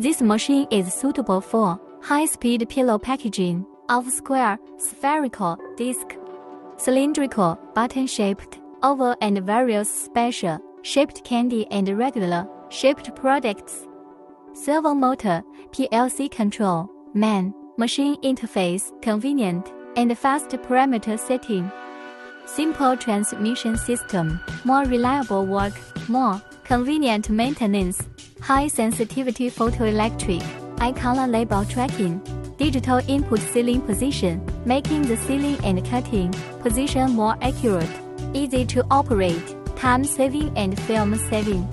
This machine is suitable for high-speed pillow packaging of square, spherical, disc, cylindrical, button-shaped, oval and various special shaped candy and regular shaped products. Servo motor, PLC control, man, machine interface, convenient and fast parameter setting. Simple transmission system, more reliable work, more convenient maintenance, high sensitivity photoelectric, color label tracking, digital input sealing position, making the sealing and cutting position more accurate, easy to operate, time saving and film saving.